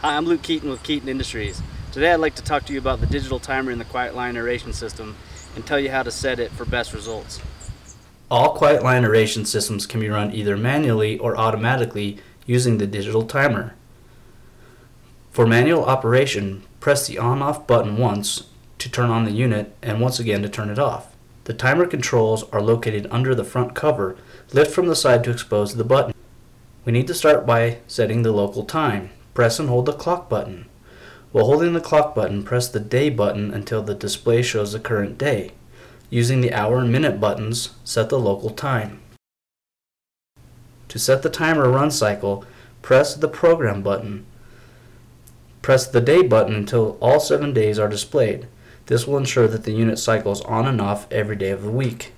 Hi, I'm Luke Keeton with Keeton Industries. Today I'd like to talk to you about the digital timer in the Quiet Line aeration system and tell you how to set it for best results. All Quiet Line aeration systems can be run either manually or automatically using the digital timer. For manual operation, press the on-off button once to turn on the unit and once again to turn it off. The timer controls are located under the front cover. Lift from the side to expose the button. We need to start by setting the local time. Press and hold the clock button. While holding the clock button, press the day button until the display shows the current day. Using the hour and minute buttons, set the local time. To set the timer run cycle, press the program button. Press the day button until all seven days are displayed. This will ensure that the unit cycles on and off every day of the week.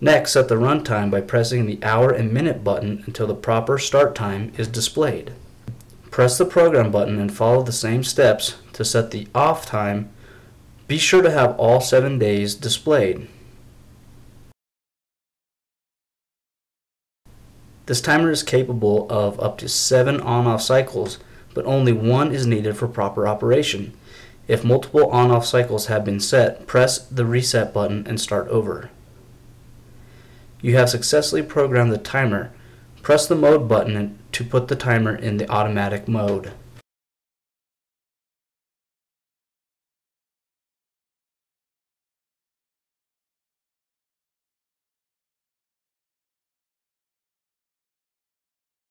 Next, set the run time by pressing the hour and minute button until the proper start time is displayed. Press the program button and follow the same steps to set the off time. Be sure to have all seven days displayed. This timer is capable of up to seven on-off cycles, but only one is needed for proper operation. If multiple on-off cycles have been set, press the reset button and start over. You have successfully programmed the timer. Press the mode button to put the timer in the automatic mode.